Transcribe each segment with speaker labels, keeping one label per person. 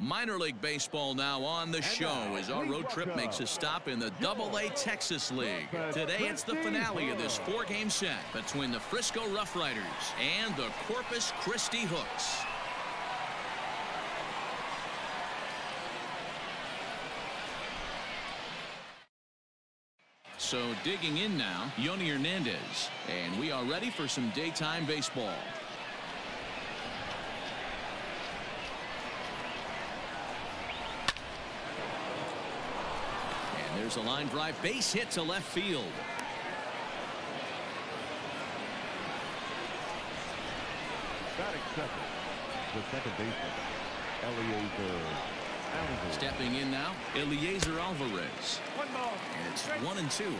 Speaker 1: Minor League Baseball now on the show as our road trip makes a stop in the Double-A Texas League. Today it's the finale of this four-game set between the Frisco Rough Riders and the Corpus Christi Hooks. So digging in now, Yonny Hernandez. And we are ready for some daytime baseball. There's a line drive base hit to left field.
Speaker 2: Batting second, the second baseman, Eliezer Alvarez.
Speaker 1: Stepping in now, Eliezer Alvarez.
Speaker 3: One ball.
Speaker 1: And it's one and two.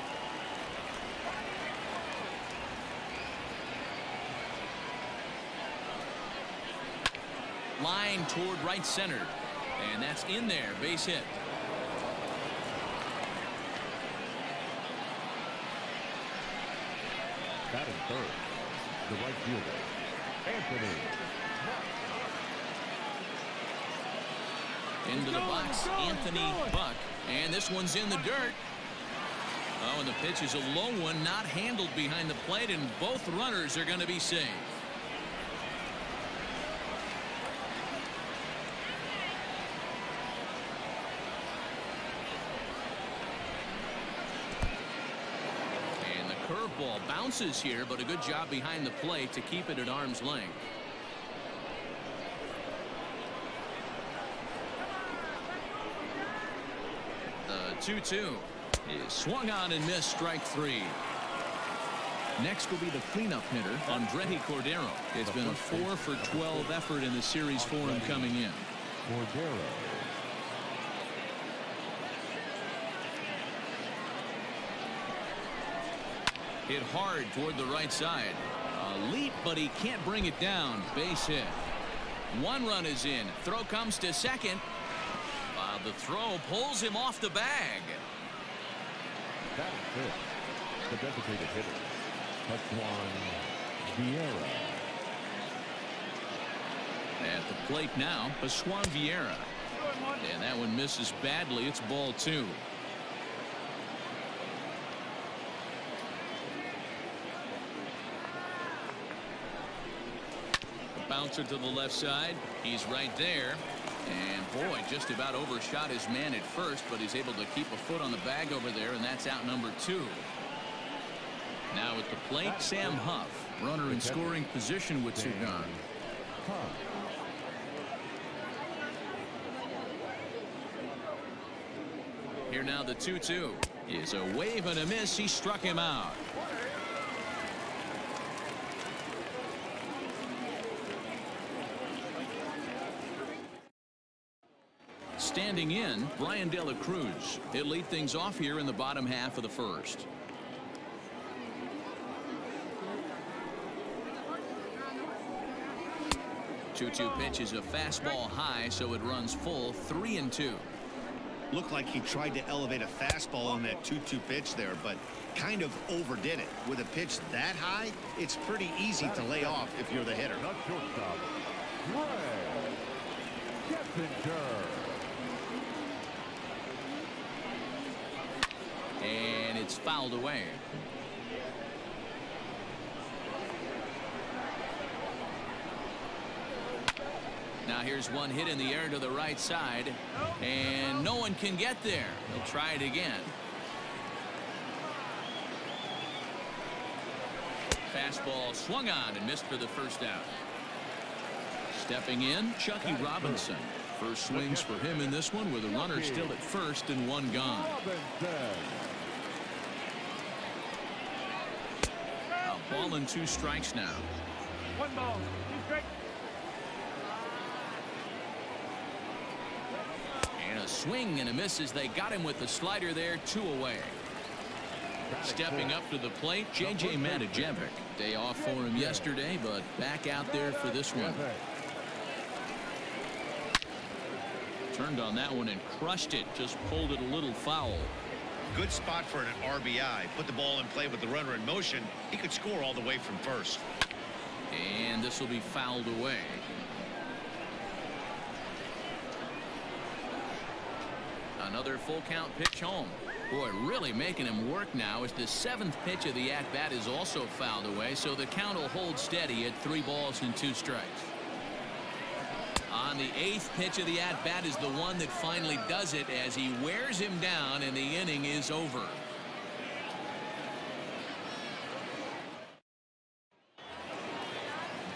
Speaker 1: Line toward right center. And that's in there. Base hit.
Speaker 2: Batting third, the right fielder, Anthony.
Speaker 1: Into the box, Anthony Buck. And this one's in the dirt. Oh, and the pitch is a low one, not handled behind the plate, and both runners are going to be safe. And the curveball bounces here, but a good job behind the plate to keep it at arm's length. The 2-2 is swung on and missed strike three. Next will be the cleanup hitter, Andretti Cordero. It's been a 4 for 12 effort in the series for him coming in.
Speaker 2: Cordero.
Speaker 1: Hit hard toward the right side. A leap, but he can't bring it down. Base hit. One run is in. Throw comes to second. Uh, the throw pulls him off the bag.
Speaker 2: Batting fifth, the designated hitter, Tetuan Vieira.
Speaker 1: At the plate now, Paswan Vieira. And that one misses badly. It's ball two. Bouncer to the left side. He's right there. And boy, just about overshot his man at first, but he's able to keep a foot on the bag over there, and that's out number two. Now at the plate, Sam Huff. Runner in scoring position with Cigar.
Speaker 2: Huh.
Speaker 1: Here now the 2-2 is a wave and a miss. He struck him out. Standing in, Bryan De La Cruz. He'll lead things off here in the bottom half of the first. Two-two pitch is a fastball high, so it runs full three and two.
Speaker 4: Looked like he tried to elevate a fastball on that 2-2 pitch there, but kind of overdid it. With a pitch that high, it's pretty easy to lay off if you're the hitter.
Speaker 2: Not shortstop, Greg Gettinger.
Speaker 1: And it's fouled away. Now here's one hit in the air to the right side. And no one can get there. He'll try it again. Fastball swung on and missed for the first out. Stepping in, Chuckie Robinson. First swings for him in this one with a runner still at first and one gone.
Speaker 2: Robinson.
Speaker 1: A ball and two strikes now.
Speaker 3: One ball. Two strikes.
Speaker 1: And a swing and a miss as they got him with the slider there two away. Stepping up to the plate J.J. Matijevic. Day off for him yesterday but back out there for this one. Turned on that one and crushed it. Just pulled it a little foul.
Speaker 4: Good spot for an RBI. Put the ball in play with the runner in motion. He could score all the way from first.
Speaker 1: And this will be fouled away. Another full count pitch home. Boy, really making him work now as the seventh pitch of the at-bat is also fouled away, so the count will hold steady at three balls and two strikes. On the eighth pitch of the at-bat is the one that finally does it as he wears him down and the inning is over.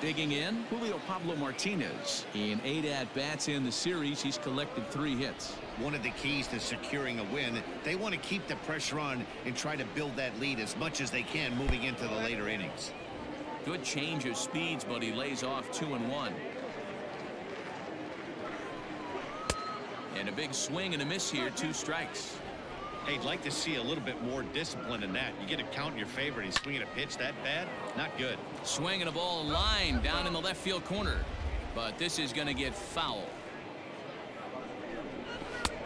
Speaker 1: Digging in, Julio Pablo Martinez. In eight at-bats in the series, he's collected three hits.
Speaker 4: One of the keys to securing a win, they want to keep the pressure on and try to build that lead as much as they can moving into the later innings.
Speaker 1: Good change of speeds, but he lays off two and one. And a big swing and a miss here, two strikes.
Speaker 4: Hey, would like to see a little bit more discipline in that. You get a count in your favor and he's swinging a pitch that bad? Not good.
Speaker 1: Swinging a ball line down in the left field corner. But this is going to get foul.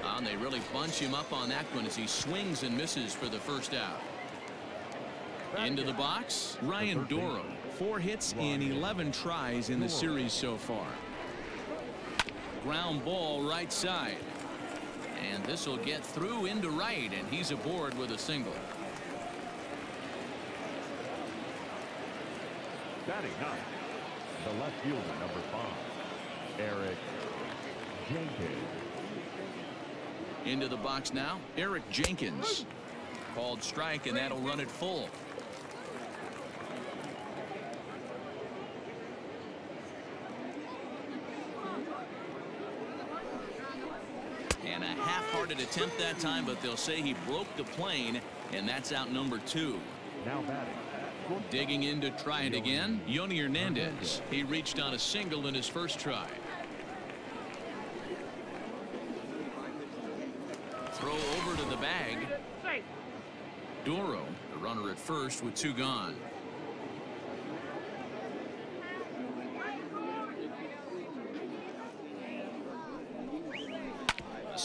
Speaker 1: Ah, and they really bunch him up on that one as he swings and misses for the first out. Into the box, Ryan Dorow. Four hits in 11 tries in the series so far. Ground ball right side. And this will get through into right, and he's aboard with a single.
Speaker 2: Batting ninth, the left fielder, number five, Eric Jenkins.
Speaker 1: Into the box now, Eric Jenkins. Called strike, and that'll run it full. Half-hearted attempt that time, but they'll say he broke the plane, and that's out number two.
Speaker 2: Now batting.
Speaker 1: Digging in to try it again, Yonny Hernandez. He reached on a single in his first try. Throw over to the bag. Dorow, the runner at first with two gone.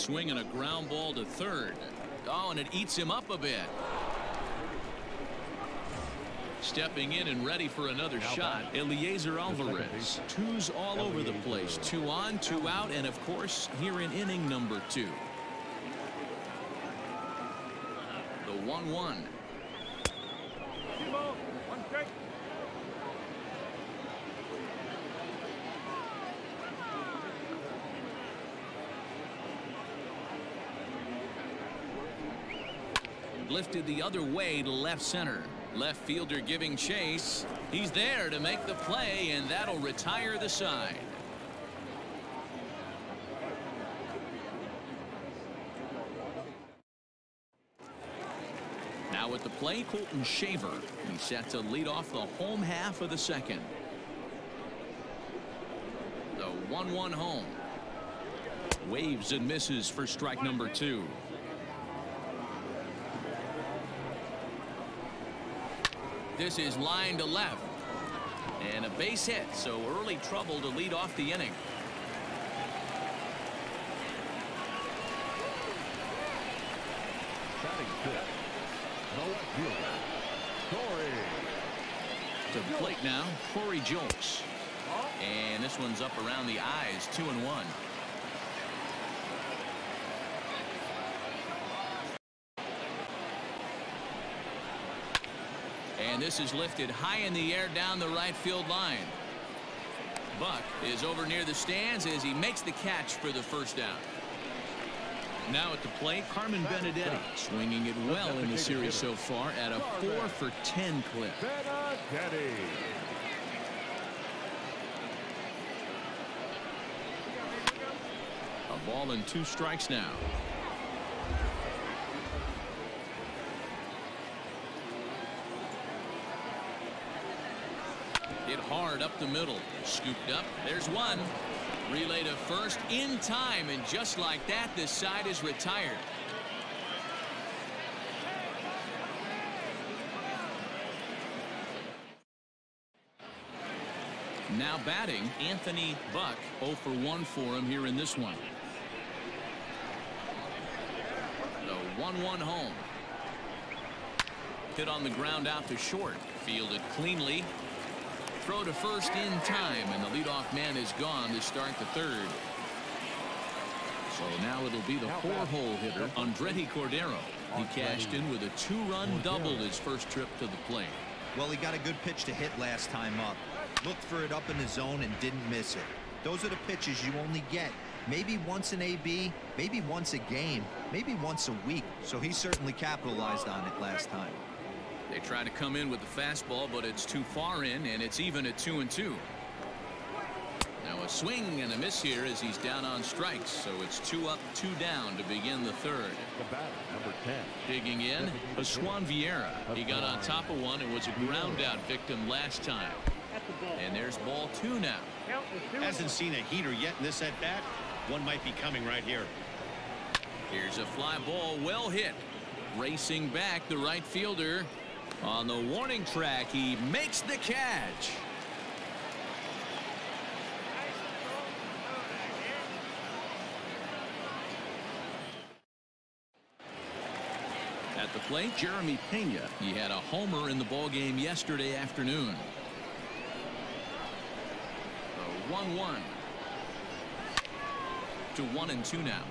Speaker 1: Swing and a ground ball to third. Oh, and it eats him up a bit. Stepping in and ready for another now shot, back. Eliezer Alvarez. Two's all Eliezer. over the place. Two on, two out, and of course, here in inning number two. The 1-1. Lifted the other way to left center. Left fielder giving chase. He's there to make the play, and that'll retire the side. Now at the play, Colton Shaver. He's set to lead off the home half of the second. The 1-1 home. Waves and misses for strike number two. This is line to left. And a base hit, so early trouble to lead off the inning. To the plate now, Corey Julks. And this one's up around the eyes, two and one. And this is lifted high in the air down the right field line. Buck is over near the stands as he makes the catch for the first down. Now at the plate, Carmen Benedetti swinging it well in the series so far at a 4 for 10 clip. Benedetti. A ball and two strikes now. Up the middle. Scooped up. There's one. Relay to first in time, and just like that, this side is retired. Now batting, Anthony Buck 0 for 1 for him here in this one. The 1-1 home. Hit on the ground out to short. Fielded cleanly throw to first in time, and the leadoff man is gone to start the third. So now it'll be the four-hole hitter, Andretti Cordero. He cashed in with a two-run double his first trip to the plate.
Speaker 5: Well, he got a good pitch to hit last time up. Looked for it up in the zone and didn't miss it. Those are the pitches you only get. Maybe once an AB, maybe once a game, maybe once a week. So he certainly capitalized on it last time.
Speaker 1: They try to come in with the fastball, but it's too far in, and it's even at two and two. Now a swing and a miss here as he's down on strikes, so it's two up, two down to begin the third.
Speaker 2: The batter, number 10.
Speaker 1: Digging in, a Juan Vieira. He got on top of one and was a ground out victim last time. And there's ball two now.
Speaker 3: Count is two.
Speaker 4: Hasn't seen a heater yet in this at bat. One might be coming right here.
Speaker 1: Here's a fly ball well hit. Racing back the right fielder. On the warning track, he makes the catch. At the plate, Jeremy Pena. He had a homer in the ball game yesterday afternoon. The 1-1 to 1 and 2 now.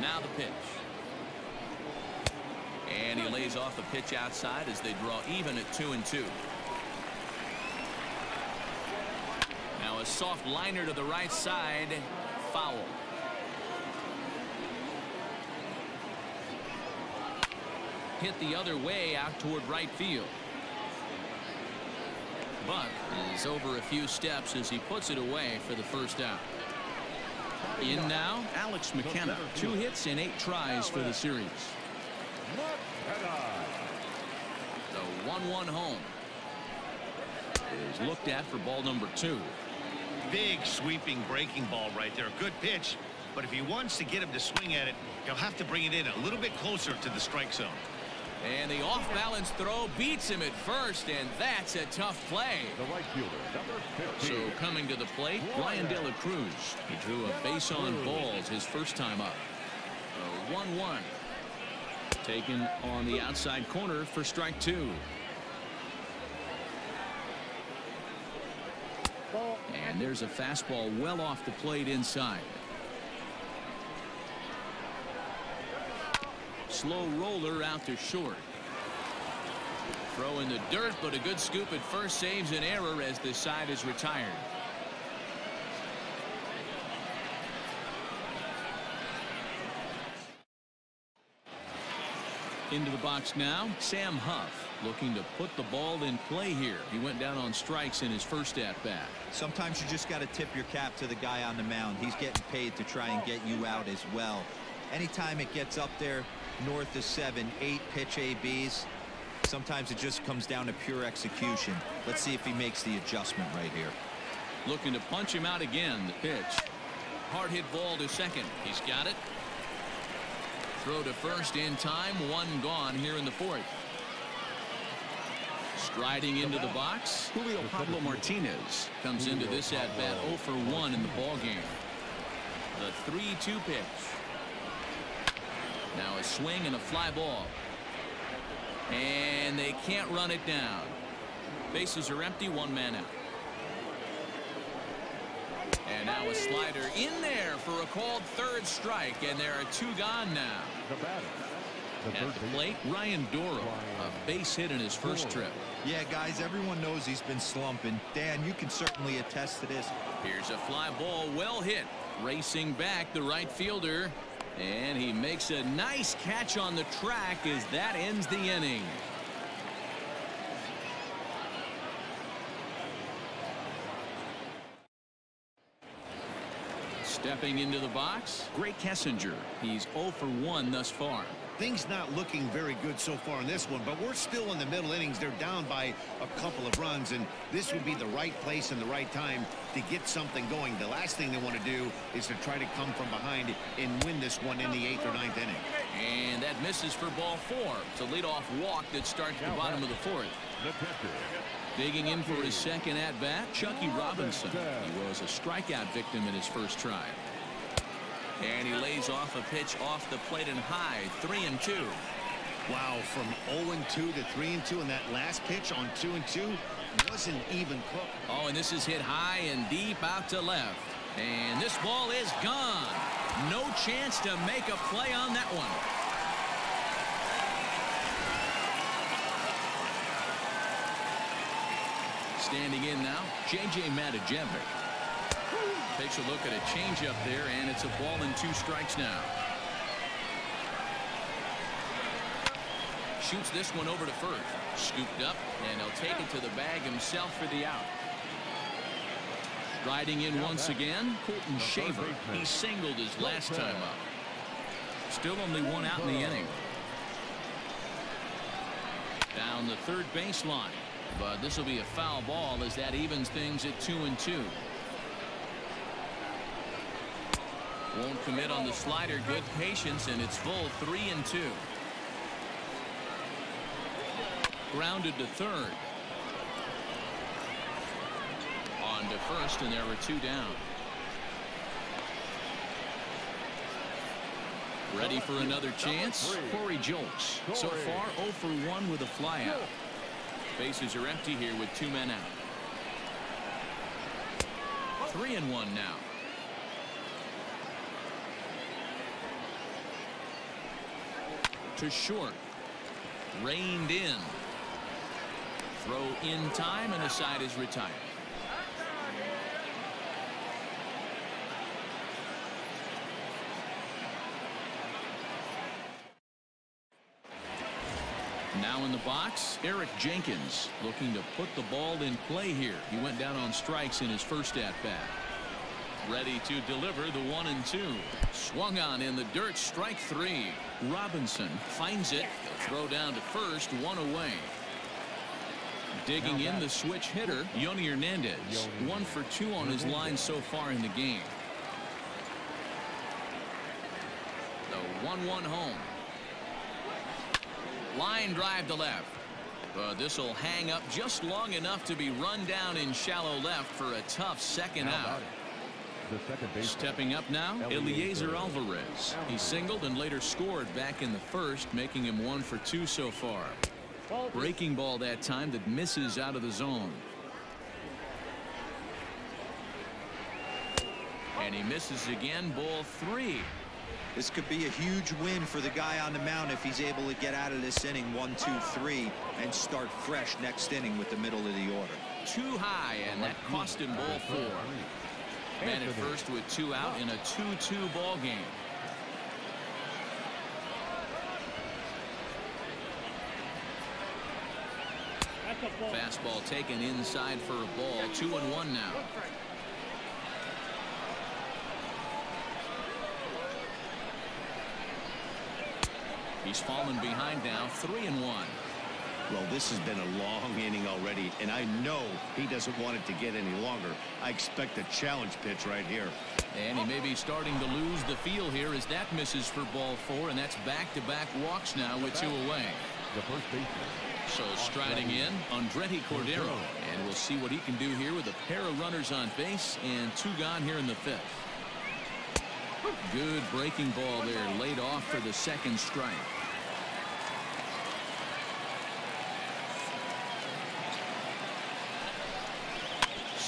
Speaker 1: Now the pitch. And he lays off a pitch outside as they draw even at 2 and 2. Now a soft liner to the right side. Foul. Hit the other way out toward right field. Buck is over a few steps as he puts it away for the first out. In now, Alex McKenna. Two hits and eight tries for the series. The 1-1 home is looked at for ball number two.
Speaker 4: Big sweeping breaking ball right there. Good pitch. But if he wants to get him to swing at it, he'll have to bring it in a little bit closer to the strike zone.
Speaker 1: And the off-balance throw beats him at first, and that's a tough play.
Speaker 2: The right fielder, number 15.
Speaker 1: So coming to the plate, Bryan De La Cruz. He drew a base on balls his first time up. 1-1. Taken on the outside corner for strike two. And there's a fastball well off the plate inside. Slow roller out to short. Throw in the dirt, but a good scoop at first saves an error as the side is retired. Into the box now, Sam Huff looking to put the ball in play here. He went down on strikes in his first at bat.
Speaker 5: Sometimes you just got to tip your cap to the guy on the mound. He's getting paid to try and get you out as well. Anytime it gets up there north of seven, eight pitch ABs, sometimes it just comes down to pure execution. Let's see if he makes the adjustment right here.
Speaker 1: Looking to punch him out again. The pitch. Hard hit ball to second. He's got it. Throw to first in time. One gone here in the fourth. Striding into the box, Julio Pablo Martinez comes into this at bat 0 for 1 in the ball game. The 3-2 pitch. Now a swing and a fly ball. And they can't run it down. Bases are empty, one man out. And now a slider in there for a called third strike, and there are two gone now.
Speaker 2: The batter,
Speaker 1: At the plate, Ryan Dorow, a base hit in his first trip.
Speaker 5: Yeah, guys, everyone knows he's been slumping. Dan, you can certainly attest to this.
Speaker 1: Here's a fly ball well hit. Racing back the right fielder. And he makes a nice catch on the track as that ends the inning. Stepping into the box, Grae Kessinger. He's 0 for 1 thus far.
Speaker 4: Things not looking very good so far in this one, but we're still in the middle innings. They're down by a couple of runs, and this would be the right place and the right time to get something going. The last thing they want to do is to try to come from behind and win this one in the eighth or ninth inning.
Speaker 1: And that misses for ball four. It's a leadoff walk that starts at the bottom of the fourth. Digging in for his second at-bat, Chuckie Robinson. He was a strikeout victim in his first try. And he lays off a pitch off the plate and high, three and two.
Speaker 4: Wow, from 0-2 to three and two and that last pitch on two and two wasn't even close.
Speaker 1: Oh, and this is hit high and deep out to left. And this ball is gone. No chance to make a play on that one. Standing in now, J.J. Matijevic. Takes a look at a changeup there, and it's a ball and two strikes now. Shoots this one over to first. Scooped up, and he'll take it to the bag himself for the out. Riding in once again, Colton Shaver. He singled his last time up. Still only one out in the inning. Down the third baseline. But this will be a foul ball as that evens things at two and two. Won't commit on the slider. Good patience, and it's full three and two. Grounded to third. On to first, and there were two down. Ready for another chance? Corey Julks. So far 0 for 1 with a flyout. Bases are empty here with two men out. Three and one now. To short. Reined in. Throw in time and the side is retired. Now in the box, Eric Jenkins looking to put the ball in play here. He went down on strikes in his first at bat. Ready to deliver the one and two. Swung on in the dirt, strike three. Robinson finds it. Throw down to first, one away. Digging in the switch hitter, Yonny Hernandez. One for two on his line so far in the game. The 1-1 home. Line drive to left. But this will hang up just long enough to be run down in shallow left for a tough second out. Stepping up now, Eliezer Alvarez. He singled and later scored back in the first, making him one for two so far. Breaking ball that time that misses out of the zone. And he misses again, ball three.
Speaker 5: This could be a huge win for the guy on the mound if he's able to get out of this inning one, two, three, and start fresh next inning with the middle of the order.
Speaker 1: Too high, and that cost him ball four. Man at first with two out in a 2-2 ball game. Fastball taken inside for a ball. Two and one now. He's fallen behind now, three and one.
Speaker 4: Well, this has been a long inning already, and I know he doesn't want it to get any longer. I expect a challenge pitch right here.
Speaker 1: And he may be starting to lose the feel here as that misses for ball four, and that's back-to-back -back walks now with two away.
Speaker 2: The first baseman.
Speaker 1: So striding in, Andretti Cordero. And we'll see what he can do here with a pair of runners on base and two gone here in the fifth. Good breaking ball there, laid off for the second strike.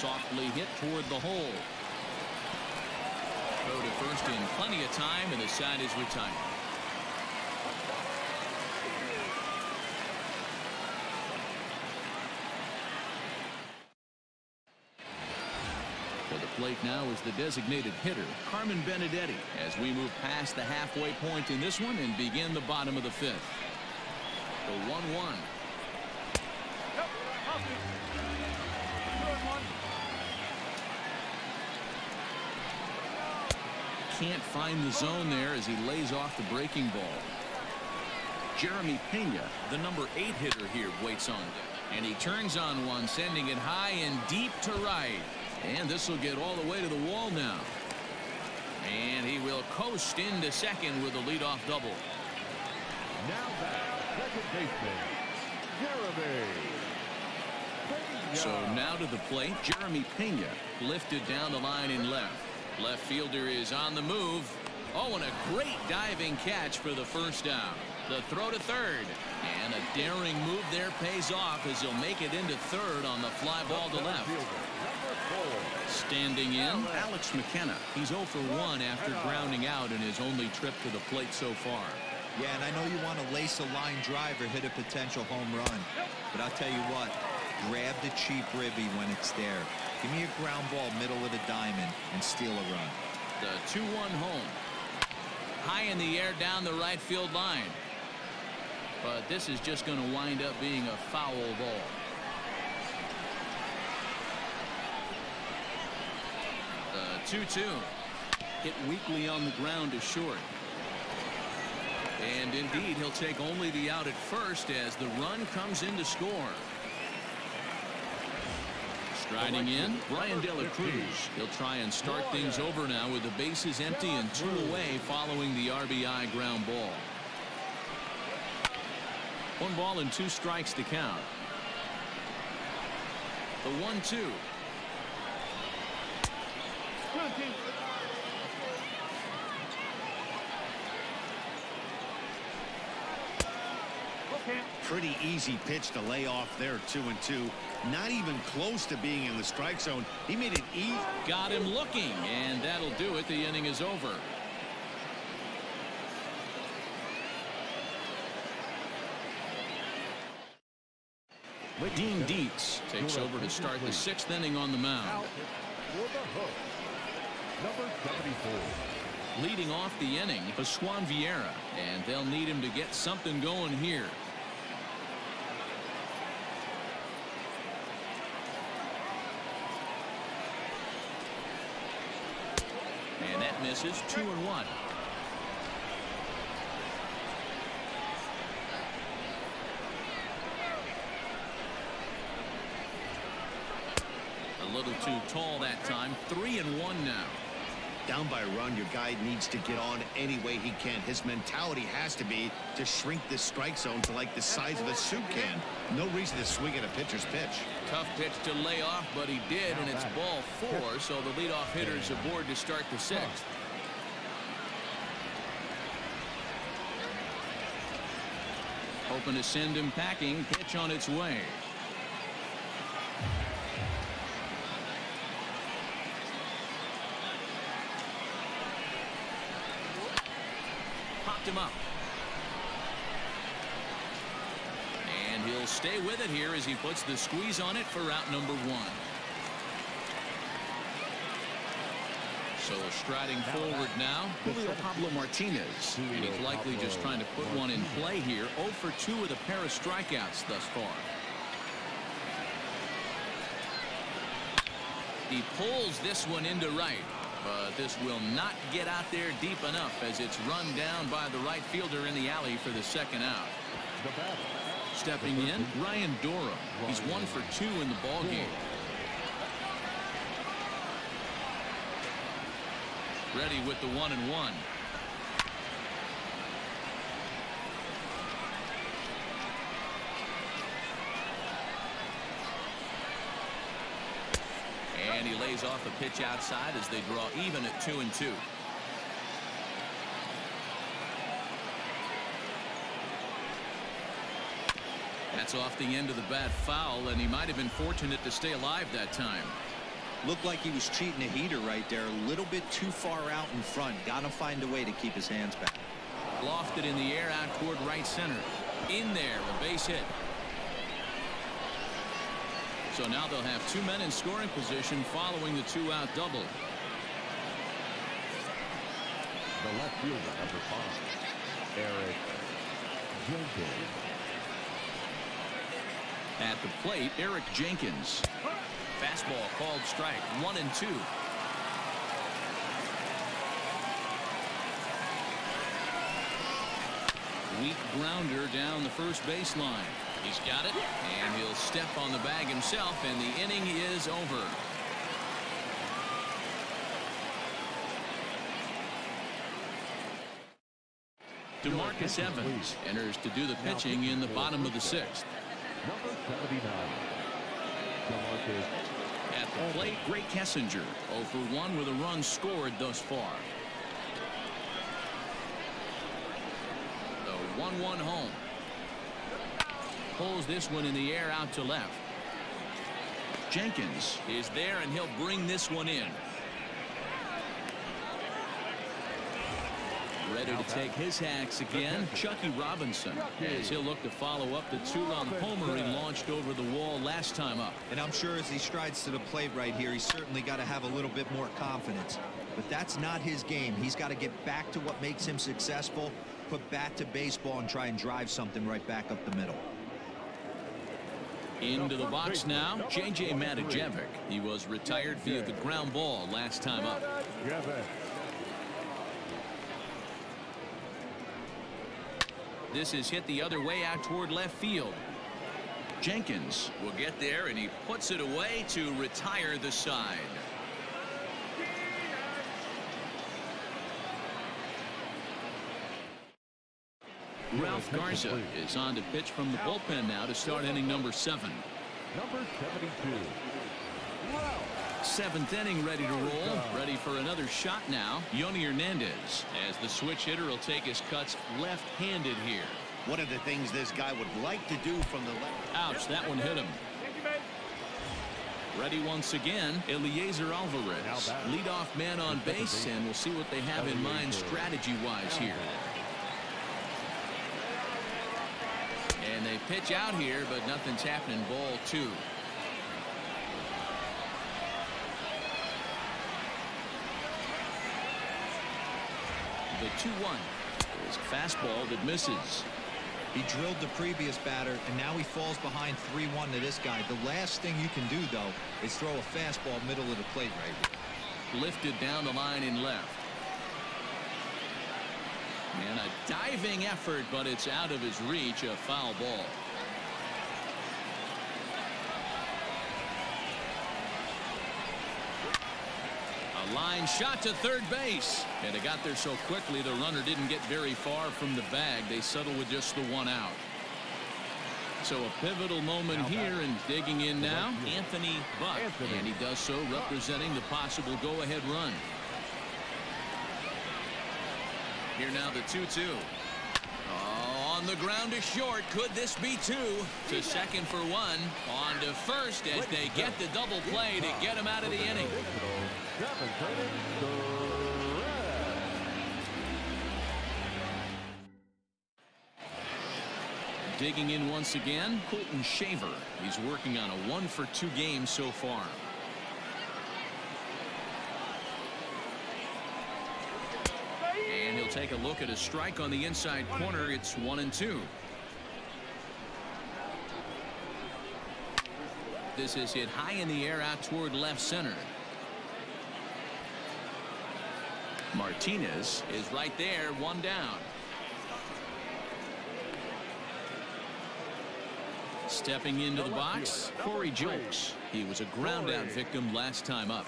Speaker 1: Softly hit toward the hole. Throw to first in plenty of time, and the side is retired. For the plate now is the designated hitter, Carmen Benedetti, as we move past the halfway point in this one and begin the bottom of the fifth. The 1-1. Can't find the zone there as he lays off the breaking ball. Jeremy Pena, the number eight hitter here, waits on. And he turns on one, sending it high and deep to right. And this will get all the way to the wall now. And he will coast into second with a leadoff double.
Speaker 2: Now back, second baseman, Jeremy. Pena.
Speaker 1: So now to the plate, Jeremy Pena lifted down the line in left. Left fielder is on the move. Oh, and a great diving catch for the first down. The throw to third. And a daring move there pays off as he'll make it into third on the fly ball to left. Standing in, Alex McKenna. He's 0 for 1 after grounding out in his only trip to the plate so far.
Speaker 5: Yeah, and I know you want to lace a line drive or hit a potential home run. But I'll tell you what, grab the cheap ribby when it's there. Give me a ground ball middle of the diamond and steal a run.
Speaker 1: The 2-1 home. High in the air down the right field line. But this is just going to wind up being a foul ball. The 2-2. Hit weakly on the ground to short. And indeed, he'll take only the out at first as the run comes in to score. Striding in, Bryan De La Cruz. He'll try and start things over now with the bases empty and two away following the RBI ground ball. One ball and two strikes to count. The one-two.
Speaker 4: Pretty easy pitch to lay off there, two and two. Not even close to being in the strike zone. He made it easy.
Speaker 1: Got him looking, and that'll do it. The inning is over. Dean Deetz takes over to start the sixth inning on the mound.
Speaker 2: Number 74.
Speaker 1: Leading off the inning, Pascual Vieira, and they'll need him to get something going here. And that misses two and one. A little too tall that time. Three and one now.
Speaker 4: Down by a run, your guy needs to get on any way he can. His mentality has to be to shrink this strike zone to like the size of a soup can. No reason to swing at a pitcher's pitch.
Speaker 1: Tough pitch to lay off, but he did, and it's ball four, so the leadoff hitter's aboard to start the sixth. Hoping to send him packing. Pitch on its way. Popped him up. And he'll stay with it here as he puts the squeeze on it for route number one. So striding forward now, Julio Pablo Martinez. And he's likely just trying to put one in play here. 0 for 2 with a pair of strikeouts thus far. He pulls this one into right. But this will not get out there deep enough as it's run down by the right fielder in the alley for the second out.
Speaker 2: The.
Speaker 1: Stepping in, Ryan Dorow. He's one for two in the ball game. Ready with the one and one. And he lays off a pitch outside as they draw even at two and two. That's off the end of the bat foul, and he might have been fortunate to stay alive that time.
Speaker 5: Looked like he was cheating a heater right there. A little bit too far out in front. Got to find a way to keep his hands back.
Speaker 1: Lofted in the air out toward right center. In there, a base hit. So now they'll have two men in scoring position following the two-out double.
Speaker 2: The left fielder, number five. Eric Jenkins.
Speaker 1: At the plate, Eric Jenkins. Fastball called strike. One and two. Weak grounder down the first baseline. He's got it, and he'll step on the bag himself, and the inning is over. DeMarcus Evans enters to do the pitching in the bottom of the sixth.
Speaker 2: Number 79. DeMarcus
Speaker 1: At the plate, Grae Kessinger 0 for 1 with a run scored thus far. The 1-1 home. Pulls this one in the air out to left. Jenkins is there, and he'll bring this one in. Ready to take his hacks again. Chuckie Robinson as he'll look to follow up the two-run homer he launched over the wall last time up.
Speaker 5: And I'm sure as he strides to the plate right here, he's certainly got to have a little bit more confidence. But that's not his game. He's got to get back to what makes him successful, put bat to baseball, and try and drive something right back up the middle.
Speaker 1: Into the box now, J.J. Matijevic. He was retired via the ground ball last time up. This is hit the other way out toward left field. Jenkins will get there, and he puts it away to retire the side. Ralph Garza is on to pitch from the bullpen now to start inning number seven.
Speaker 2: Number 72.
Speaker 1: Seventh inning ready to roll. Ready for another shot now. Yonny Hernandez as the switch hitter will take his cuts left-handed here.
Speaker 4: One of the things this guy would like to do from the left.
Speaker 1: Ouch, that one hit him. Ready once again, Eliezer Alvarez. Leadoff man on base, and we'll see what they have in mind strategy-wise here. And they pitch out here, but nothing's happening. Ball two. The 2-1 is a fastball that misses.
Speaker 5: He drilled the previous batter, and now he falls behind 3-1 to this guy. The last thing you can do, though, is throw a fastball middle of the plate right here.
Speaker 1: Lifted down the line and left. And a diving effort, but it's out of his reach. A foul ball. Line shot to third base. And it got there so quickly the runner didn't get very far from the bag. They settled with just the one out. So a pivotal moment here and digging in now Anthony Buck and he does so representing the possible go-ahead run. Here now the 2-2. Oh, on the ground to short. Could this be two? To second for one. On to first as they get the double play to get him out of the inning. Digging in once again, Colton Shaver. He's working on a one for two game so far. And he'll take a look at a strike on the inside corner. It's one and two. This is hit high in the air out toward left center. Martinez is right there, one down. Stepping into the box, Corey Julks. He was a groundout victim last time up.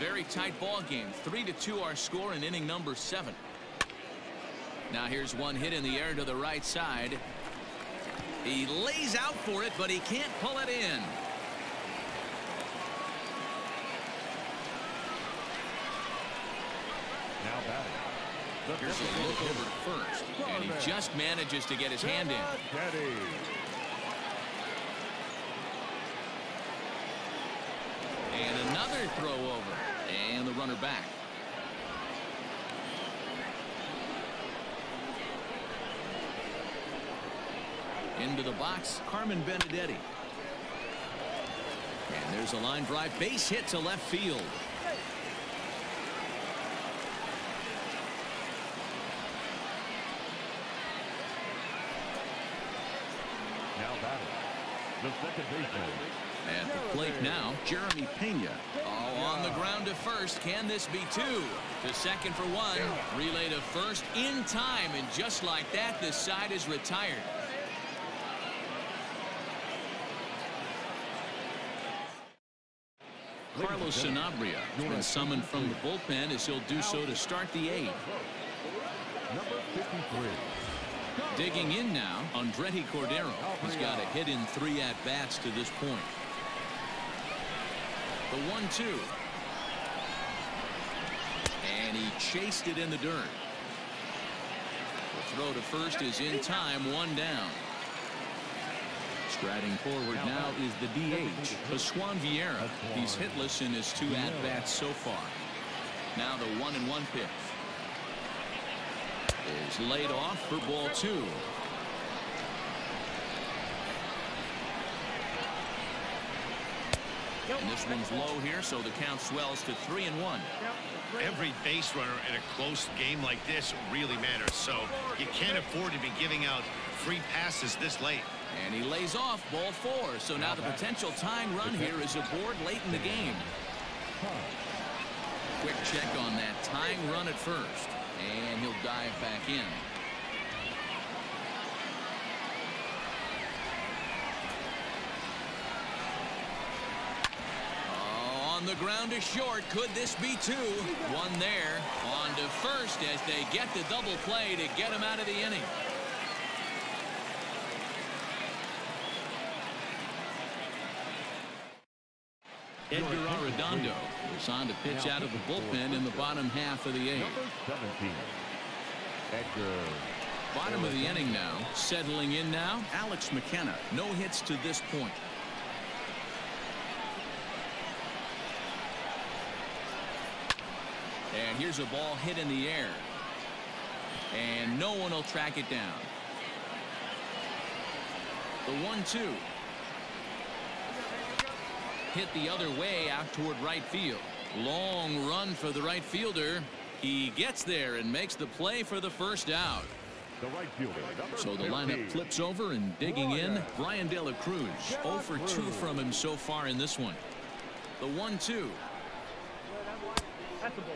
Speaker 1: Very tight ball game. Three to two our score in inning number seven. Now here's one hit in the air to the right side. He lays out for it, but he can't pull it in.
Speaker 2: Now batting.
Speaker 1: Here's a look over first, and he just manages to get his hand in. And another throw over, and the runner back. Into the box, Carmen Benedetti. And there's a line drive base hit to left field.
Speaker 2: Now batting. The second baseman.
Speaker 1: At the plate now, Jeremy Pena. Oh, on the ground to first. Can this be two? To second for one. Relay to first in time. And just like that, this side is retired. Carlos Sanabria has been summoned from the bullpen as he'll do so to start the eighth.
Speaker 2: Number 53.
Speaker 1: Digging in now, Andretti Cordero. He's got a hit in three at-bats to this point. The one-two. And he chased it in the dirt. The throw to first is in time, one down. Striding forward now is the DH, Pascual Vieira. He's hitless in his two at-bats so far. Now the one and one pitch is laid off for ball two. And this one's low here, so the count swells to three and one.
Speaker 4: Every base runner in a close game like this really matters, so you can't afford to be giving out free passes this late.
Speaker 1: And he lays off ball four. So now the potential tying run here is aboard late in the game. Quick check on that tying run at first. And he'll dive back in. Oh, on the ground to short. Could this be two? One there. On to first as they get the double play to get him out of the inning. Edgar Arredondo is on to pitch out of the bullpen in the bottom half of the eighth.
Speaker 2: Edgar.
Speaker 1: Bottom of the inning now. Settling in now. Alex McKenna. No hits to this point. And here's a ball hit in the air. And no one will track it down. The one-two. Hit the other way out toward right field. Long run for the right fielder. He gets there and makes the play for the first out.
Speaker 2: The right fielder.
Speaker 1: So the
Speaker 2: 15.
Speaker 1: lineup flips over and digging in. Bryan De La Cruz. 0 for 2 from him so far in this one. The 1 2.
Speaker 3: That's the ball.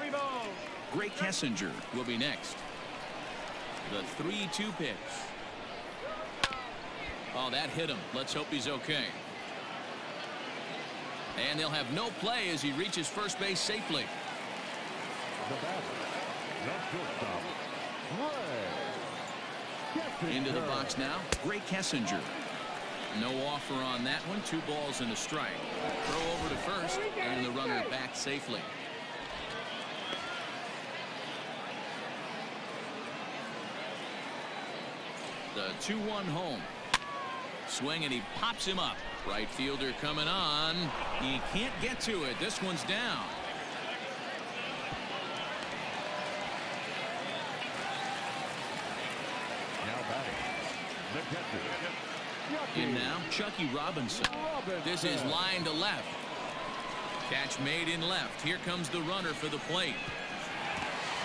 Speaker 3: Three balls.
Speaker 1: Grae Kessinger will be next. The 3 2 pitch. Oh, that hit him. Let's hope he's okay. And they'll have no play as he reaches first base safely.
Speaker 2: The batter. The shortstop. Ray.
Speaker 1: Into the box now. Grae Kessinger. No offer on that one. Two balls and a strike. Throw over to first and the runner back safely. The 2-1 home. Swing and he pops him up. Right fielder coming on. He can't get to it. This one's down.
Speaker 2: Now batting.
Speaker 1: In now, Chuckie Robinson. This is line to left. Catch made in left. Here comes the runner for the plate.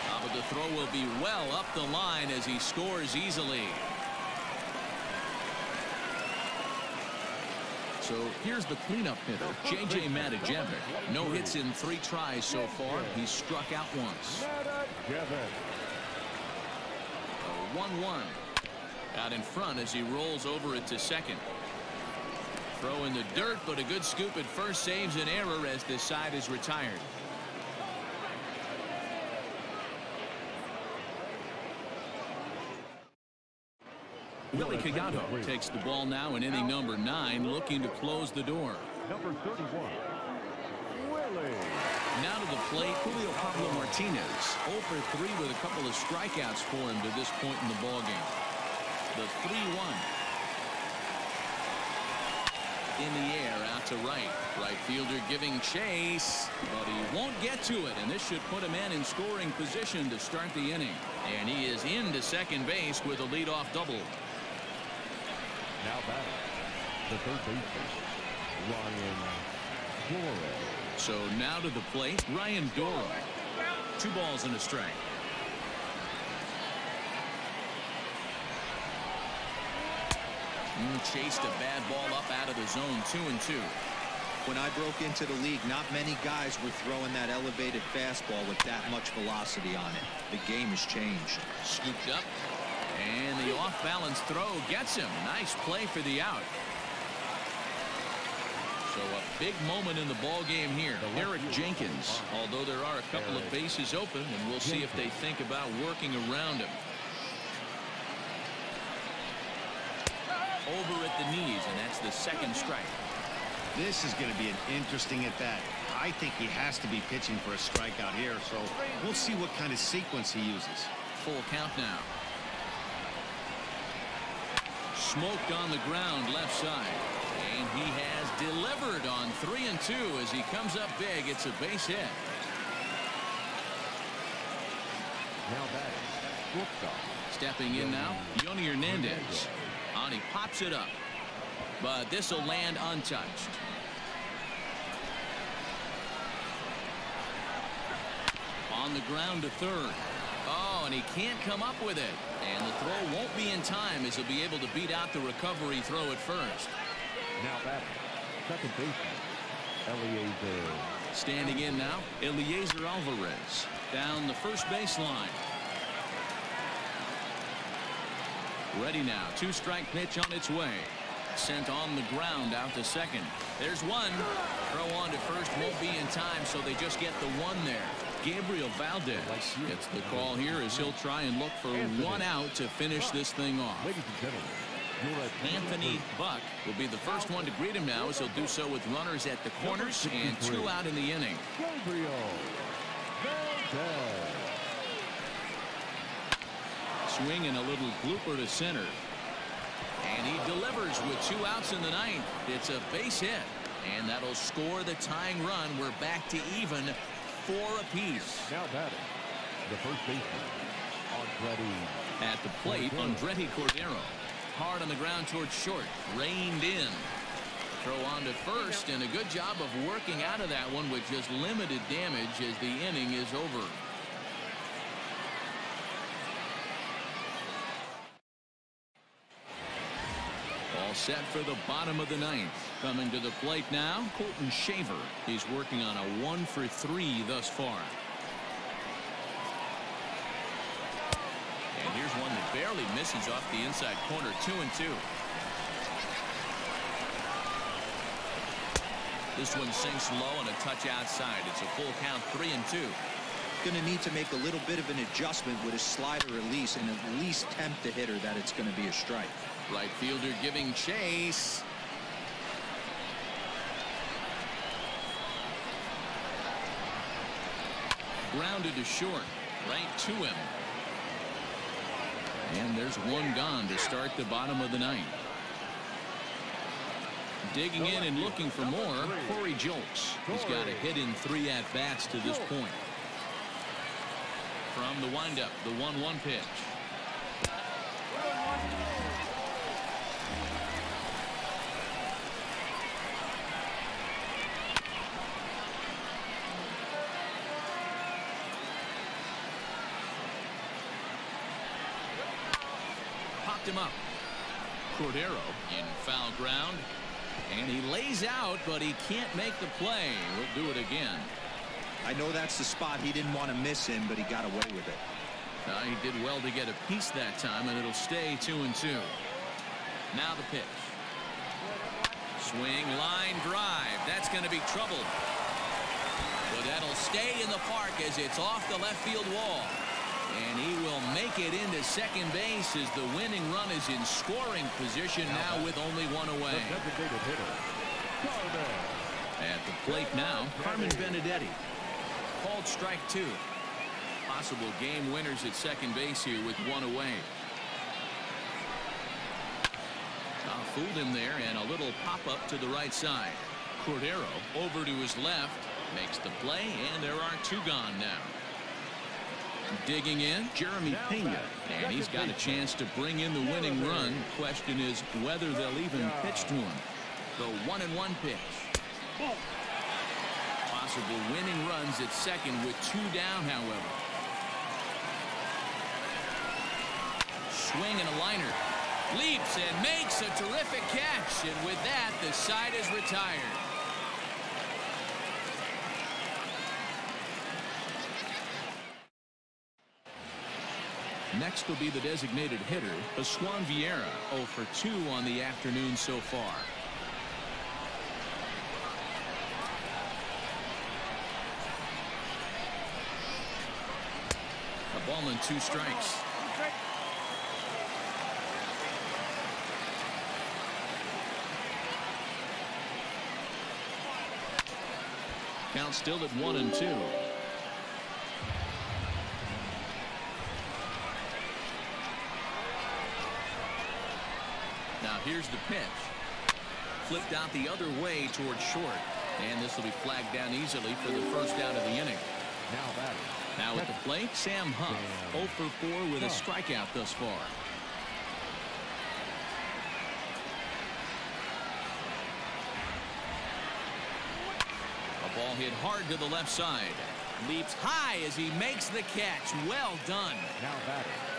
Speaker 1: Uh, but the throw will be well up the line as he scores easily. So here's the cleanup hitter, J.J. Matijevic. No hits in three tries so far. He's struck out once. 1-1. Out in front as he rolls over it to second. Throw in the dirt, but a good scoop at first saves an error as this side is retired. Willie takes the ball now in inning number nine, looking to close the door.
Speaker 2: Number 31. Willie.
Speaker 1: Now to the plate, Julio Pablo Martinez. 0 for 3 with a couple of strikeouts for him to this point in the ballgame. The 3-1. In the air, out to right. Right fielder giving chase, but he won't get to it, and this should put a man in scoring position to start the inning. And he is into second base with a leadoff double.
Speaker 2: Now batting. The third baseman. Ryan Flores.
Speaker 1: So now to the plate, Ryan Dorow. Two balls and a strike. Mm, chased a bad ball up out of the zone, two and two.
Speaker 5: When I broke into the league, not many guys were throwing that elevated fastball with that much velocity on it. The game has changed.
Speaker 1: Scooped up, and the off-balance throw gets him. Nice play for the out. So a big moment in the ball game here. Eric Jenkins, although there are a couple of bases open, and we'll see if they think about working around him. Over at the knees, and that's the second strike.
Speaker 4: This is going to be an interesting at bat. I think he has to be pitching for a strikeout here, so we'll see what kind of sequence he uses.
Speaker 1: Full count now. Smoked on the ground left side. And he has delivered on three and two as he comes up big. It's a base hit.
Speaker 2: Now batting, shortstop.
Speaker 1: Stepping in now, Yonny Hernandez. On he pops it up. But this will land untouched. On the ground to third. And he can't come up with it. And the throw won't be in time as he'll be able to beat out the recovery throw at first.
Speaker 2: Now batting, second baseman, Eliezer.
Speaker 1: Standing in now, Eliezer Alvarez. Down the first baseline. Ready now. Two strike pitch on its way. Sent on the ground out to second. There's one. Throw on to first won't be in time, so they just get the one there. Gabriel Valdez gets the call here as he'll try and look for one out to finish this thing off.
Speaker 2: Ladies and gentlemen, your attendance
Speaker 1: Anthony. Buck will be the first one to greet him now as he'll do so with runners at the corners and two out in the inning.
Speaker 2: Gabriel Valdez.
Speaker 1: Swing and a little blooper to center. And he delivers with two outs in the ninth. It's a base hit. And that'll score the tying run. We're back to even four apiece.
Speaker 2: Now batting, the first baseman, Andretti.
Speaker 1: At the plate, Andretti Cordero. Hard on the ground towards short. Reined in. Throw on to first, and a good job of working out of that one with just limited damage as the inning is over. Set for the bottom of the ninth. Coming to the plate now, Colton Shaver. He's working on a one for three thus far. And here's one that barely misses off the inside corner, two and two. This one sinks low and a touch outside. It's a full count, three and two.
Speaker 5: Going to need to make a little bit of an adjustment with his slider release and at least tempt the hitter that it's going to be a strike.
Speaker 1: Right fielder giving chase. Grounded to short. Right to him. And there's one gone to start the bottom of the ninth. Digging in and looking for more, Corey Julks. He's got a hit in three at-bats to this point. From the windup, the 1-1 pitch. Popped him up. Cordero in foul ground. And he lays out, but he can't make the play. We'll do it again.
Speaker 5: I know that's the spot he didn't want to miss him, but he got away with it.
Speaker 1: Uh, he did well to get a piece that time, and it'll stay two and two. Now the pitch. Swing, line, drive. That's going to be trouble. But that'll stay in the park as it's off the left field wall. And he will make it into second base as the winning run is in scoring position now with only one away. At the plate now, Carmen Benedetti. Called strike two. Possible game winners at second base here with one away. Ah, fooled him there and a little pop-up to the right side. Cordero over to his left. Makes the play and there are two gone now. Digging in, Jeremy Pena. And he's got a chance to bring in the winning run. Question is whether they'll even pitch to him. The one and one pitch. Possible winning runs at second with two down, however. Swing and a liner. Leaps and makes a terrific catch. And with that, the side is retired. Next will be the designated hitter, Aswan Vieira, 0 for 2 on the afternoon so far. A ball and two strikes. Count still at one and two. Now here's the pitch. Flipped out the other way towards short. And this will be flagged down easily for the first out of the inning.
Speaker 2: Now batting.
Speaker 1: Now at the plate, Sam Huff. 0 for 4 with a strikeout thus far. A ball hit hard to the left side. Leaps high as he makes the catch. Well done.
Speaker 2: Now batting.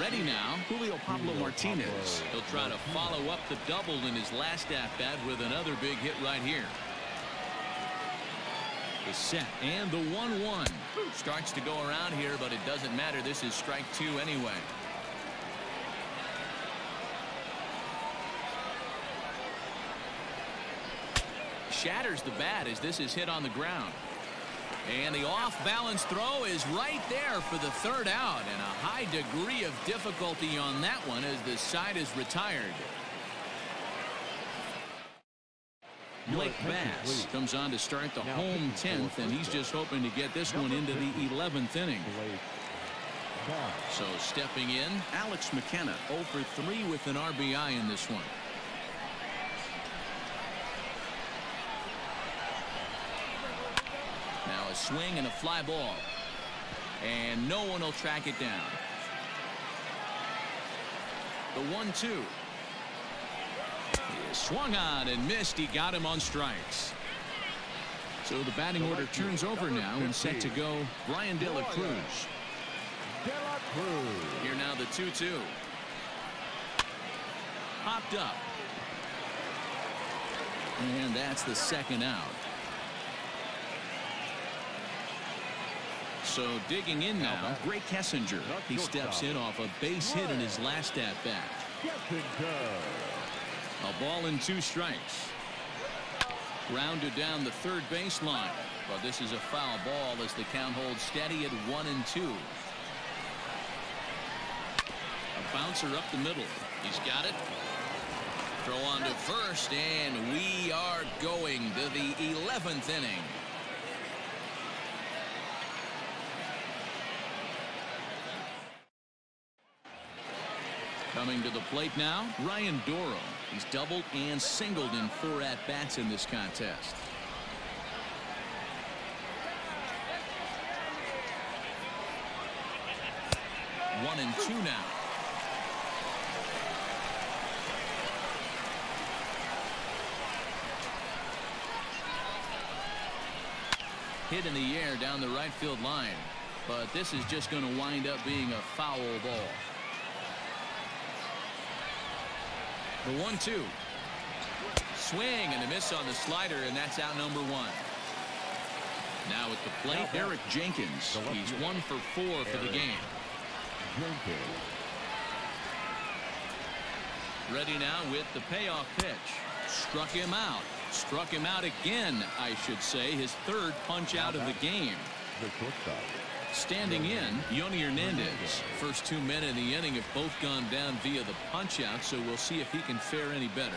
Speaker 1: Ready now, Julio Pablo Martinez. He'll try to follow up the double in his last at-bat with another big hit right here. The set and the 1-1. Starts to go around here, but it doesn't matter. This is strike two anyway. Shatters the bat as this is hit on the ground. And the off-balance throw is right there for the third out. And a high degree of difficulty on that one as the side is retired. Blake Bass comes on to start the home 10th, and he's just hoping to get this one into the 11th inning. So stepping in, Alex McKenna 0 for 3 with an RBI in this one. A swing and a fly ball. And no one will track it down. The 1 2. He swung on and missed. He got him on strikes. So the batting order turns over now and set to go Bryan De La Cruz.
Speaker 2: Uh, De La Cruz.
Speaker 1: Here now the 2 2. Popped up. And that's the second out. So digging in now, Grae Kessinger. He steps in off a base hit in his last at bat. A ball and two strikes. Grounded down the third baseline. But this is a foul ball as the count holds steady at one and two. A bouncer up the middle. He's got it. Throw on to first, and we are going to the 11th inning. Coming to the plate now, Ryan Dorow. He's doubled and singled in four at-bats in this contest. One and two now. Hit in the air down the right field line. But this is just going to wind up being a foul ball. The one two. Swing and a miss on the slider and that's out number one. Now at the plate Eric Jenkins. He's one for four for the game. Ready now with the payoff pitch. Struck him out. Struck him out again I should say his third punch out of the game.
Speaker 2: The shortstop.
Speaker 1: Standing in, Yonny Hernandez. First two men in the inning have both gone down via the punch out, so we'll see if he can fare any better.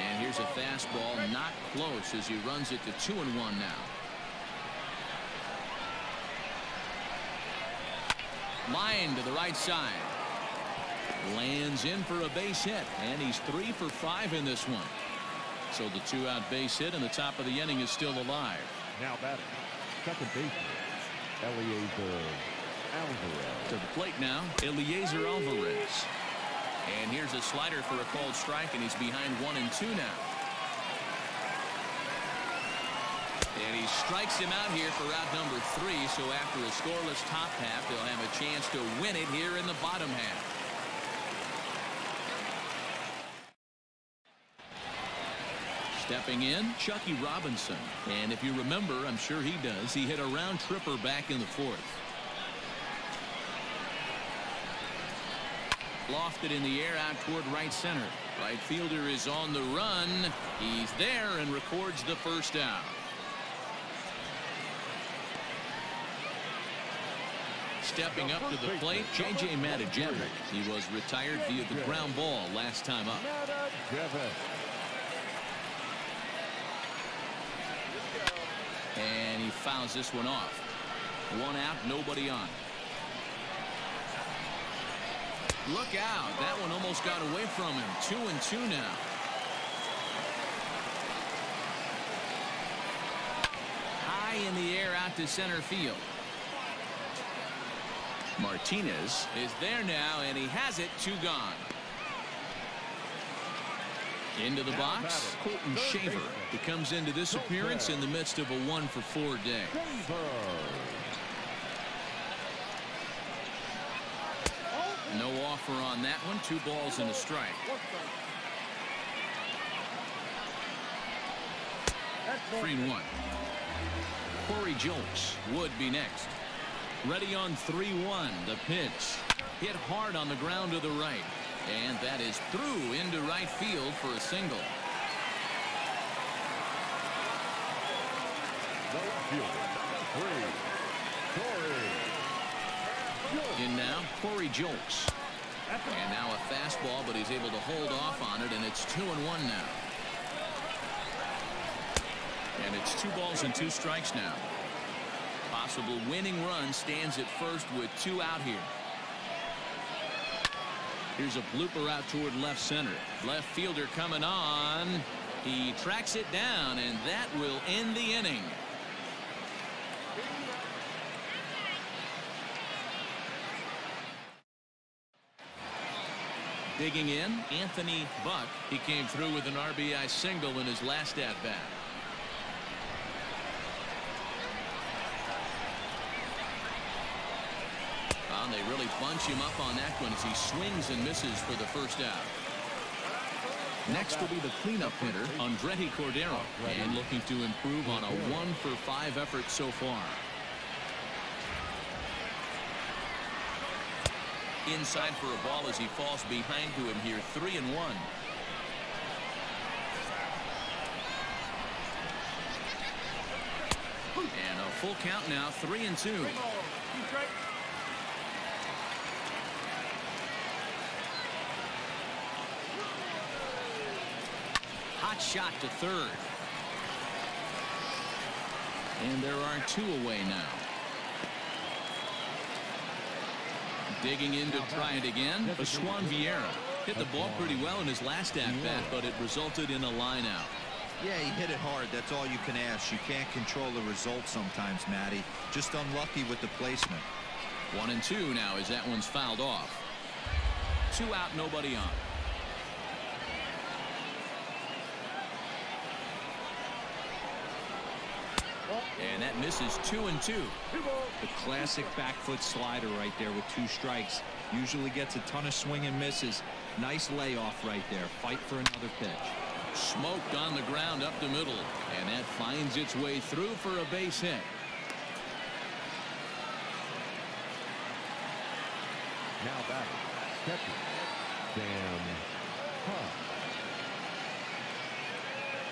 Speaker 1: And here's a fastball not close as he runs it to two and one now. Line to the right side. Lands in for a base hit, and he's three for five in this one. So the two out base hit and the top of the inning is still alive.
Speaker 2: Now batting. Second baseman. Eliezer Alvarez.
Speaker 1: To the plate now, Eliezer Alvarez. And here's a slider for a called strike, and he's behind one and two now. And he strikes him out here for out number three, so after a scoreless top half, they'll have a chance to win it here in the bottom half. Stepping in, Chuckie Robinson. And if you remember, I'm sure he does, he hit a round tripper back in the fourth. Lofted in the air out toward right center. Right fielder is on the run. He's there and records the first out. Stepping up to the plate, J.J. Matijevic. He was retired via the ground ball last time up. And he fouls this one off. One out, nobody on. Look out. That one almost got away from him. Two and two now. High in the air out to center field. Martinez is there now, and he has it. Two gone. Into the box, Colton Shaver. He comes into this appearance in the midst of a one for four day. No offer on that one. Two balls and a strike. Three and one. Corey Julks would be next. Ready on 3-1. The pitch. Hit hard on the ground to the right. And that is through into right field for a single. In now, Corey Julks. And now a fastball, but he's able to hold off on it, and it's two and one now. And it's two balls and two strikes now. Possible winning run stands at first with two out here. Here's a blooper out toward left center. Left fielder coming on. He tracks it down, and that will end the inning. Digging in, Anthony Buck. He came through with an RBI single in his last at-bat. Well, they really bunch him up on that one as he swings and misses for the first out. Next will be the cleanup hitter, Andretti Cordero, and looking to improve on a one for five effort so far. Inside for a ball as he falls behind to him here, three and one. And a full count now, three and two. Shot to third. And there are two away now. Digging in to try it again. Swan Vieira hit the ball pretty well in his last at-bat, but it resulted in a line out.
Speaker 5: Yeah, he hit it hard. That's all you can ask. You can't control the result sometimes, Matty. Just unlucky with the placement.
Speaker 1: One and two now as that one's fouled off. Two out, nobody on. And that misses two and two.
Speaker 5: The classic back foot slider right there with two strikes. Usually gets a ton of swing and misses. Nice layoff right there. Fight for another pitch.
Speaker 1: Smoked on the ground up the middle. And that finds its way through for a base hit.
Speaker 2: Now batting, catcher, Sam Huff.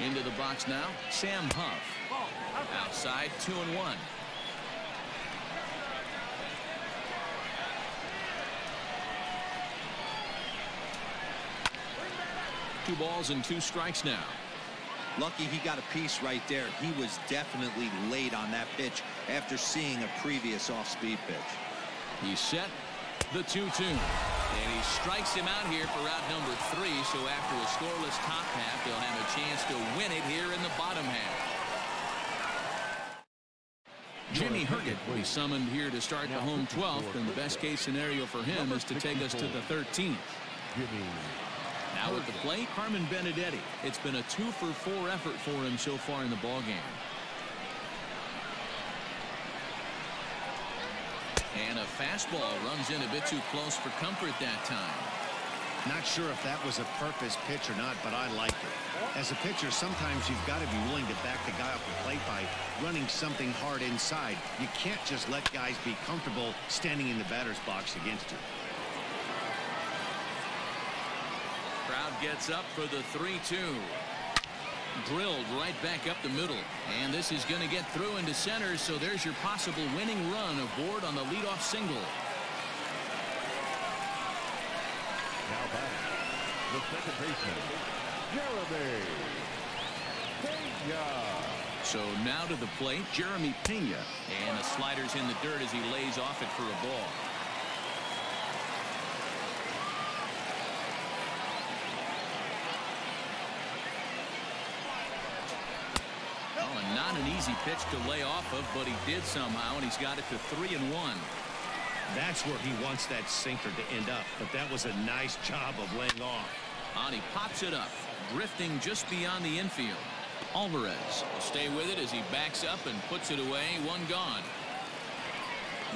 Speaker 1: Into the box now, Sam Huff. Outside, two and one. Two balls and two strikes now.
Speaker 5: Lucky he got a piece right there. He was definitely late on that pitch after seeing a previous off-speed pitch.
Speaker 1: He's set the 2-2. And he strikes him out here for route number three. So after a scoreless top half, he'll have a chance to win it here in the bottom half. Jimmy Herget will be summoned here to start the home 12th, and the best case scenario for him is to take us to the 13th. Now at the plate, Carmen Benedetti. It's been a two for four effort for him so far in the ball game. And a fastball runs in a bit too close for comfort that time.
Speaker 4: Not sure if that was a purpose pitch or not, but I like it. As a pitcher, sometimes you've got to be willing to back the guy off the plate by running something hard inside. You can't just let guys be comfortable standing in the batter's box against you.
Speaker 1: Crowd gets up for the 3-2. Drilled right back up the middle. And this is going to get through into center, so there's your possible winning run aboard on the leadoff single.
Speaker 2: now batting, the second baseman, Jeremy Pena.
Speaker 1: So now to the plate, Jeremy Pena. And the slider's in the dirt as he lays off it for a ball. Oh, and not an easy pitch to lay off of, but he did somehow, and he's got it to three and one.
Speaker 4: That's where he wants that sinker to end up, but that was a nice job of laying off.
Speaker 1: On he pops it up, drifting just beyond the infield. Alvarez will stay with it as he backs up and puts it away. One gone.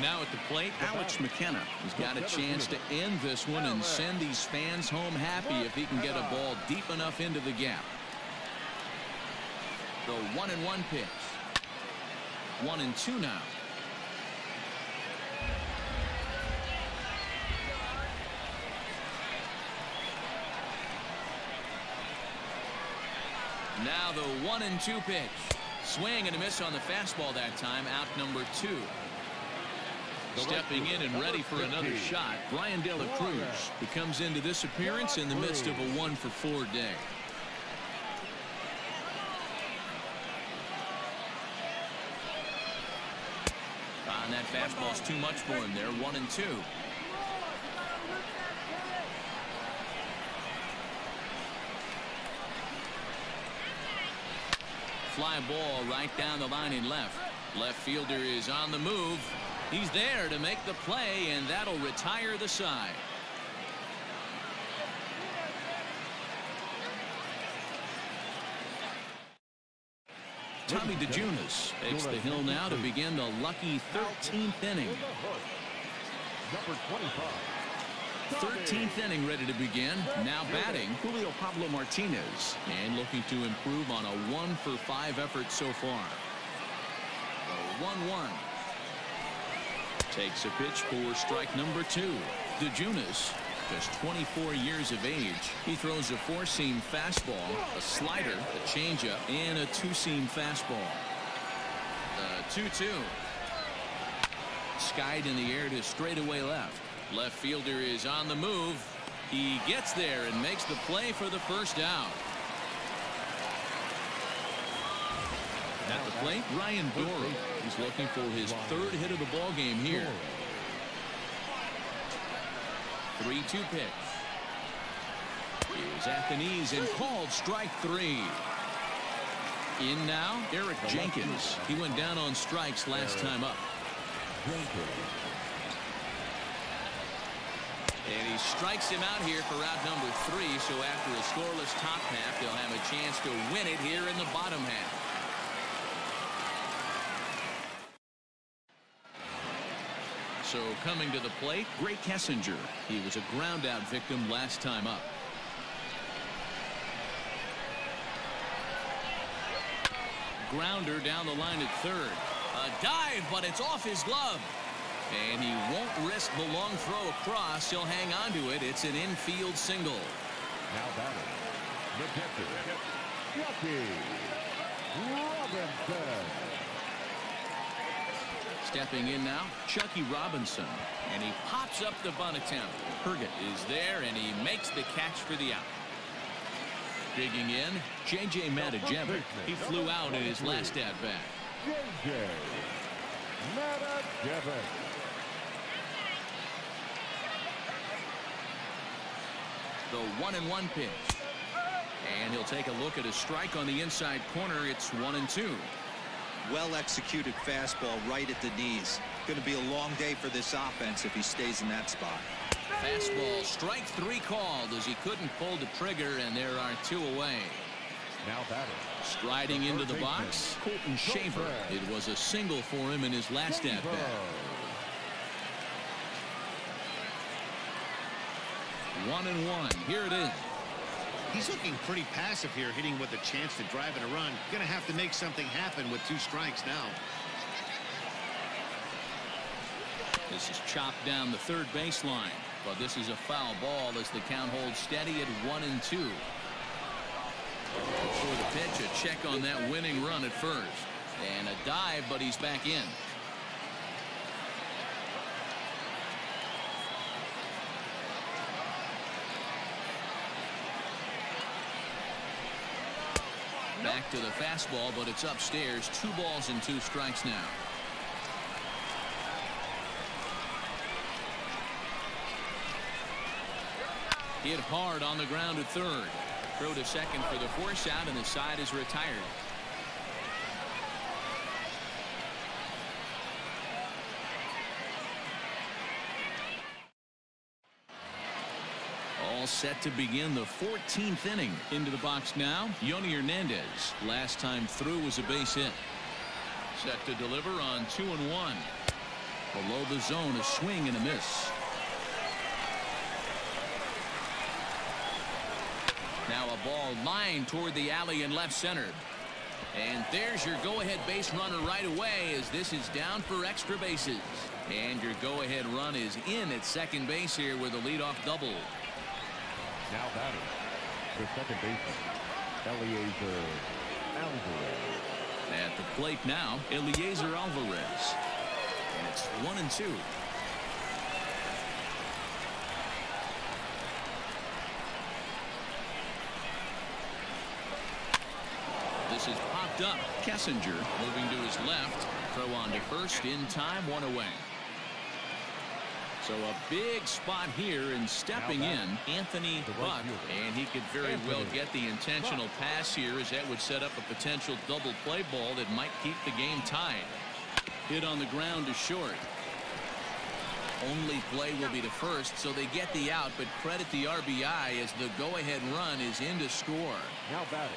Speaker 1: Now at the plate, Alex McKenna. He's got a chance to end this one and send these fans home happy if he can get a ball deep enough into the gap. The one and one pitch. One and two now. Now the one and two pitch. Swing and a miss on the fastball that time. Out number two. Stepping in and ready for another shot, Bryan De La Cruz, who comes into this appearance in the midst of a one for four day. Ah, and that fastball's too much for him there. One and two. Fly ball right down the line in left. Left fielder is on the move. He's there to make the play, and that'll retire the side. Tommy DeJuneas takes the hill now to begin the lucky 13th inning.
Speaker 2: Number 25.
Speaker 1: 13th inning ready to begin. Now batting Julio Pablo Martinez and looking to improve on a one for five effort so far. 1-1. Takes a pitch for strike number two. DeJuneas just 24 years of age. He throws a four-seam fastball, a slider, a changeup, and a two-seam fastball. Uh, the 2-2. Skied in the air to straightaway left. Left fielder is on the move. He gets there and makes the play for the first down. At the plate, Ryan Dorow. He's looking for his third hit of the ball game here. 3-2 pitch. Is at the knees and called strike three. In now, Eric Jenkins. He went down on strikes last time up. And he strikes him out here for route number three. So after a scoreless top half, they'll have a chance to win it here in the bottom half. So coming to the plate, Grae Kessinger. He was a ground out victim last time up. Grounder down the line at third. A dive, but it's off his glove. And he won't risk the long throw across. He'll hang on to it. It's an infield single.
Speaker 2: Now batting. The catcher. Chuckie Robinson.
Speaker 1: Stepping in now, Chuckie Robinson. And he pops up the bunt attempt. Herget is there, and he makes the catch for the out. Digging in, J.J. Matijevic. He flew out in his last at-bat.
Speaker 2: J.J. Matijevic.
Speaker 1: The one and one pitch. And he'll take a look at a strike on the inside corner. It's one and two.
Speaker 5: Well executed fastball right at the knees. Going to be a long day for this offense if he stays in that spot.
Speaker 1: Fastball strike three called as he couldn't pull the trigger and there are two away.
Speaker 2: Now batting.
Speaker 1: Striding into the box Colton Shaver. It was a single for him in his last at bat. One and one. Here it is.
Speaker 4: He's looking pretty passive here, hitting with a chance to drive in a run. Gonna have to make something happen with two strikes now.
Speaker 1: This is chopped down the third baseline. But this is a foul ball as the count holds steady at one and two. Before the pitch, a check on that winning run at first. And a dive, but he's back in. Back to the fastball, but it's upstairs. Two balls and two strikes now. Hit hard on the ground at third. Throw to second for the force out, and the side is retired. All set to begin the 14th inning. Into the box now, Yonny Hernandez. Last time through was a base hit. Set to deliver on two and one. Below the zone, a swing and a miss. Now a ball lined toward the alley in left center. And there's your go-ahead base runner right away as this is down for extra bases. And your go-ahead run is in at second base here with a leadoff double.
Speaker 2: Now batting, the second baseman, Eliezer Alvarez.
Speaker 1: At the plate now, Eliezer Alvarez. And it's one and two. This is popped up. Kessinger moving to his left. Throw on to first in time, one away. So a big spot here in stepping in Anthony Buck and he could very well get the intentional pass here as that would set up a potential double play ball that might keep the game tied. Hit on the ground to short. Only play will be the first so they get the out but credit the RBI as the go-ahead run is in to score.
Speaker 2: Now batting,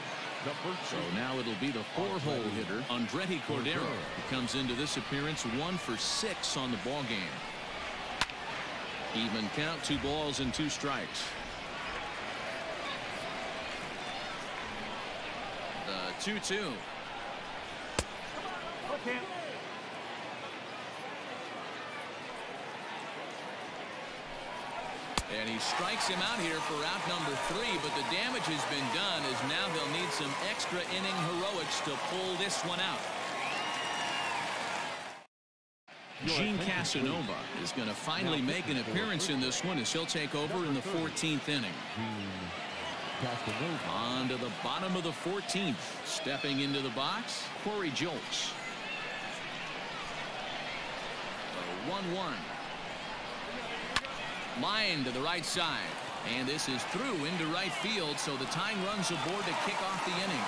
Speaker 1: So now it'll be the four-hole hitter Andretti Cordero who comes into this appearance one for six on the ball game. Even count two balls and two strikes. The 2-2.
Speaker 3: Okay.
Speaker 1: And he strikes him out here for out number three, but the damage has been done as now they'll need some extra inning heroics to pull this one out. Gene Casanova is going to finally make an appearance in this one as he'll take over in the 14th inning.
Speaker 2: Hmm. Casanova.
Speaker 1: On to the bottom of the 14th. Stepping into the box, Corey Julks. 1-1. Line to the right side. And this is through into right field, so the tying runs aboard to kick off the inning.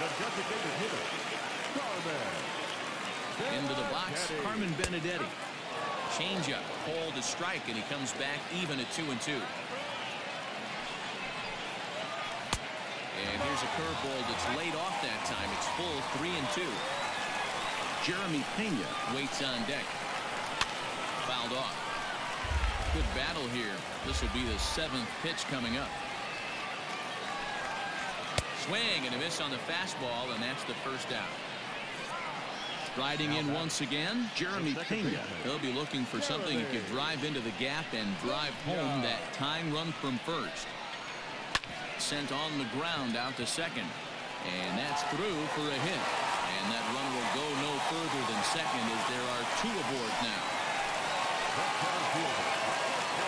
Speaker 2: The designated hitter.
Speaker 1: Into the box. Carmen Benedetti. Changeup, called a strike, and he comes back even at two and two. And here's a curveball that's laid off that time. It's full three and two. Jeremy Pena waits on deck. Fouled off. Good battle here. This will be the seventh pitch coming up. Swing and a miss on the fastball, and that's the first out. Riding in once again, Jeremy Pena. He'll be looking for something he could drive into the gap and drive home that tying run from first. Sent on the ground out to second. And that's through for a hit. And that run will go no further than second as there are two aboard now.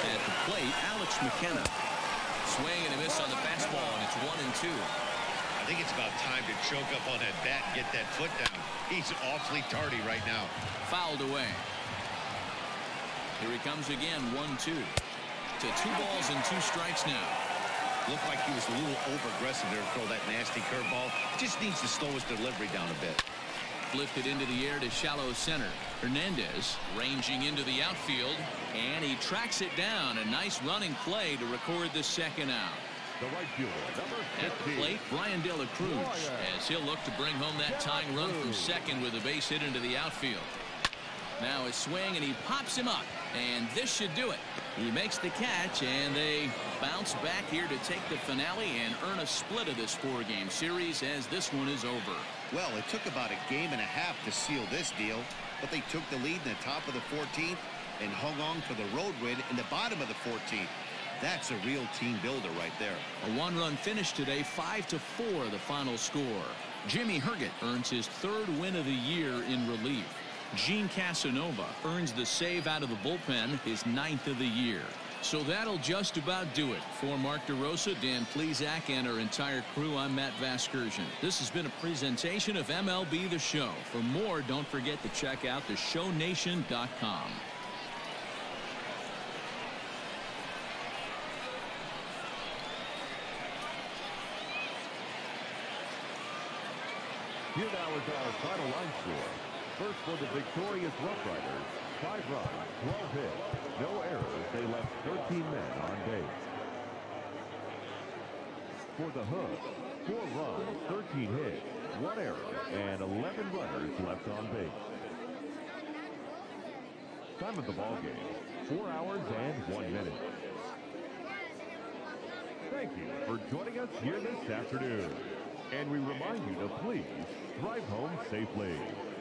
Speaker 1: At the plate, Alex McKenna. Swing and a miss on the fastball, and it's one and two.
Speaker 4: I think it's about time to choke up on that bat and get that foot down. He's awfully tardy right now.
Speaker 1: Fouled away. Here he comes again, one two. To two balls and two strikes now.
Speaker 4: Looked like he was a little over-aggressive there to throw that nasty curveball. Just needs to slow his delivery down a bit.
Speaker 1: Lifted into the air to shallow center. Hernandez ranging into the outfield, and he tracks it down. A nice running play to record the second out.
Speaker 2: The right fielder, number
Speaker 1: At the plate, Bryan De La Cruz,
Speaker 2: oh, Bryan.
Speaker 1: as he'll look to bring home that tying run from second with a base hit into the outfield. Now a swing, and he pops him up, and this should do it. He makes the catch, and they bounce back here to take the finale and earn a split of this four-game series as this one is over.
Speaker 4: Well, it took about a game and a half to seal this deal, but they took the lead in the top of the 14th and hung on for the road win in the bottom of the 14th. That's a real team builder right there.
Speaker 1: A one-run finish today, 5 to four, the final score. Jimmy Herget earns his third win of the year in relief. Gene Casanova earns the save out of the bullpen, his ninth of the year. So that'll just about do it. For Mark DeRosa, Dan Plesac, and our entire crew, I'm Matt Vasgersian. This has been a presentation of MLB The Show. For more, don't forget to check out theshownation.com.
Speaker 2: Here now is our final line score. First for the victorious Rough Riders, five runs, 12 hits, no errors. They left 13 men on base. For the Hook, four runs, 13 hits, one error, and 11 runners left on base. Time of the ball game, four hours and one minute. Thank you for joining us here this afternoon. And we remind you to please drive home safely.